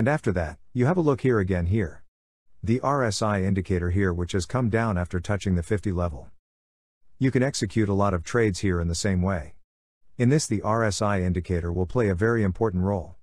And after that, you have a look here again here. The RSI indicator here which has come down after touching the 50 level. You can execute a lot of trades here in the same way. In this the RSI indicator will play a very important role.